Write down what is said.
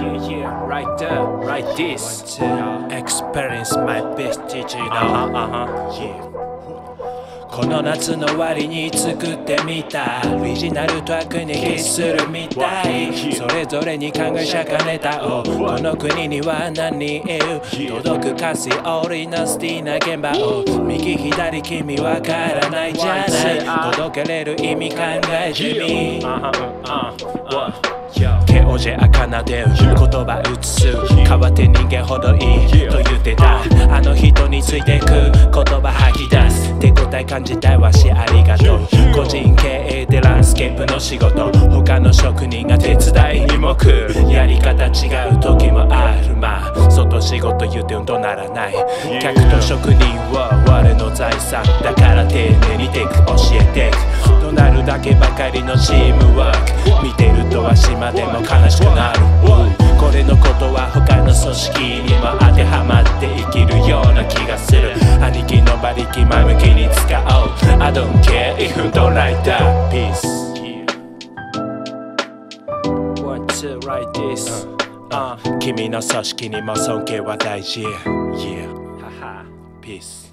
yeah, yeah, right there, right this. Experience my best teacher, you know. Uh-huh, uh-huh, yeah. この夏の終わりに作ってみたオリジナルトラックにキスするみたい。それぞれに考えしゃかネタをこの国には何届く歌詞俺のスティーな現場。を右左君わからないじゃない。届けれる意味考えてみケオジェア奏でる言葉移す変わって人間ほどいいと言ってた。あの人についてく言葉吐き出す。手応え感じたいわしありがとう個人経営でランスケープの仕事他の職人が手伝いにも来るやり方違う時もあるまあ外仕事言ってうんとならない客と職人は我の財産だから丁寧にテク教えていく怒鳴るだけばかりのチームワーク見てると足までも悲しくなる。これのことは他の組織にも当てはまって生きるような気がする。兄貴の馬力前向きに使おう。I don't care if you don't like that. Peace. One, two, right this、uh, 君の組織にも尊敬は大事。Yeah, haha, peace